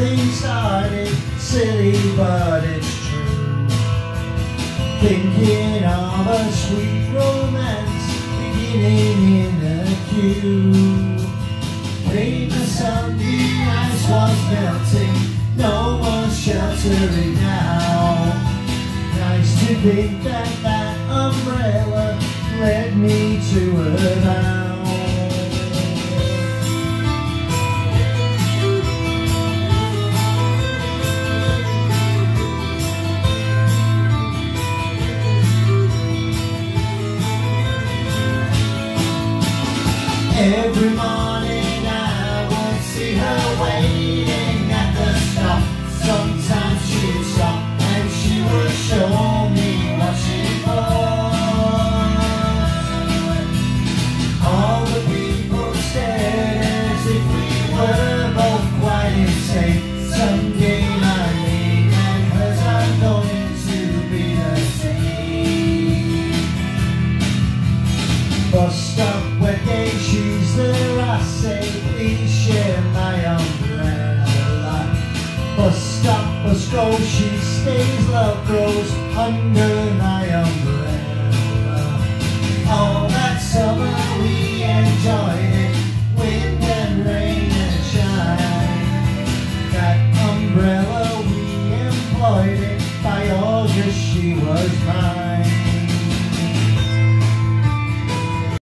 something started, silly but it's true. Thinking of a sweet romance beginning in a queue. Paper Sunday ice was melting, no more sheltering now. Nice to think that that umbrella led me to her Every morning I would see her waiting at the stop. Sometimes she'd stop and she would show me what she bought. All the people stared as if we were both quite insane. Someday my name and hers are going to be the same. Bus stop a stop, a go. she stays, love grows under my umbrella. All that summer we enjoyed it, wind and rain and shine. That umbrella we employed it, by August she was mine.